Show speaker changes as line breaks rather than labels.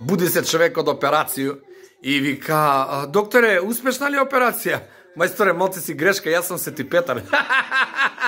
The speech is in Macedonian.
буди се човек од операција и вика, докторе, успешна ли операција? Мајсторе, молце си грешка, јас сум сетипетар.